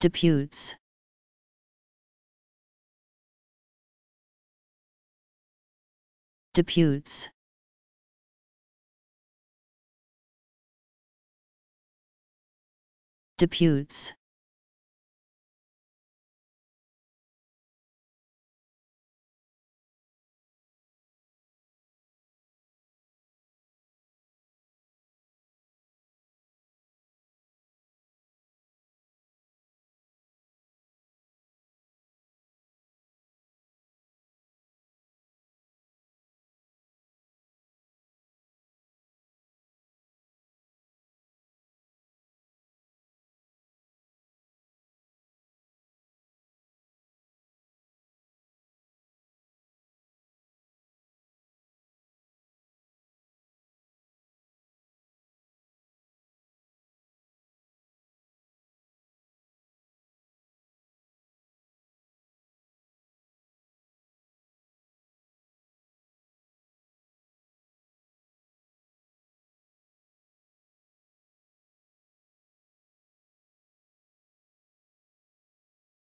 Deputes. Deputes. Deputes.